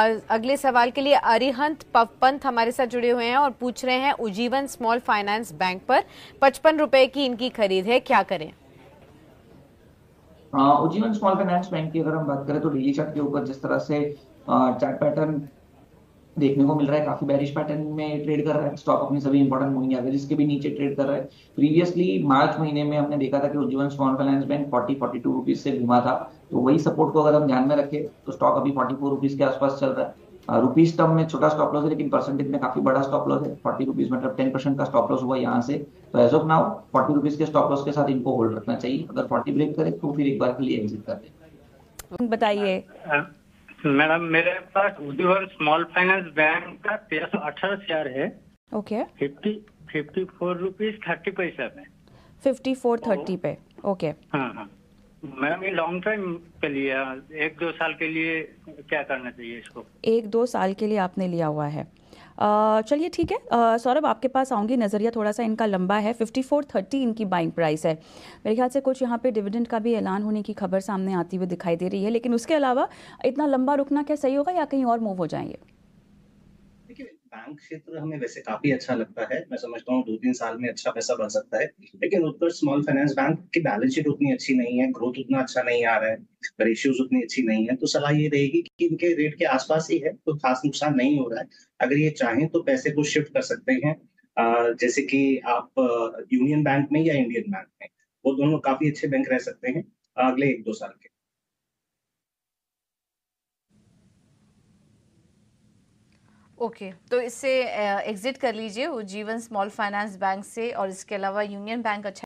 अगले सवाल के लिए अरिहंत पंत हमारे साथ जुड़े हुए हैं और पूछ रहे हैं उजीवन स्मॉल फाइनेंस बैंक पर पचपन रुपए की इनकी खरीद है, क्या करें? उजीवन स्मॉल फाइनेंस बैंक की अगर हम बात करें तो डेली चार्ट के ऊपर जिस तरह से चार्ट पैटर्न देखने को मिल रहा है काफ़ी बैरिश पैटर्न में ट्रेड कर रहा है स्टॉक अपनी सभी इंपॉर्टेंट मूविंग एवरेज के भी नीचे ट्रेड कर रहा है। प्रीवियसली मार्च महीने में हमने देखा था कि Ujjivan small finance bank forty forty two rupees से घुमा था। तो वही सपोर्ट को अगर हम ध्यान में रखें तो स्टॉक अभी फोर्टी फोर रुपीज़ के आसपास चल रहा है। रुपीज़ टर्म में छोटा स्टॉप लॉस है लेकिन परसेंटेज में काफ़ी बड़ा स्टॉप लॉस है। फोर्टी रुपीज़ मतलब टेन परसेंट का स्टॉप लॉस हुआ यहाँ से। तो as of now forty rupees के स्टॉप लॉस के साथ इनको होल्ड रखना चाहिए। अगर फोर्टी ब्रेक करे तो फिर एक बार के लिए एग्जिट कर दे। बताइए। मैडम मेरे पास उद्योग स्मॉल फाइनेंस बैंक का तेरह सौ अठारह शेयर है। Okay. Fifty fifty four rupees thirty पैसा में। फिफ्टी फोर थर्टी पे। ओके। हाँ हाँ। मैम, ये लॉन्ग टाइम के लिए, एक दो साल के लिए क्या करना चाहिए इसको? एक दो साल के लिए आपने लिया हुआ है। चलिए ठीक है। सौरभ, आपके पास आऊँगी, नज़रिया थोड़ा सा इनका लंबा है। फिफ्टी फोर थर्टी इनकी बाइंग प्राइस है। मेरे ख्याल से कुछ यहाँ पे डिविडेंड का भी ऐलान होने की खबर सामने आती हुई दिखाई दे रही है, लेकिन उसके अलावा इतना लंबा रुकना क्या सही होगा या कहीं और मूव हो जाएँगे? बैंक क्षेत्र हमें वैसे काफ़ी अच्छा लगता है। मैं समझता हूँ दो तीन साल में अच्छा पैसा बढ़ सकता है। लेकिन उत्तर स्मॉल फाइनेंस बैंक की बैलेंस शीट उतनी अच्छी नहीं है ग्रोथ उतना अच्छा नहीं आ रहा है रेशियोज उतनी अच्छी नहीं है। तो सलाह ये रहेगी कि इनके रेट के आसपास ही है तो खास नुकसान नहीं हो रहा है। अगर ये चाहें तो पैसे को शिफ्ट कर सकते हैं। जैसे कि आप यूनियन बैंक में या इंडियन बैंक में, वो दोनों काफ़ी अच्छे बैंक रह सकते हैं, अगले एक दो साल के। ओके okay, तो इससे एग्जिट कर लीजिए वो जीवन स्मॉल फाइनेंस बैंक से और इसके अलावा यूनियन बैंक अच्छा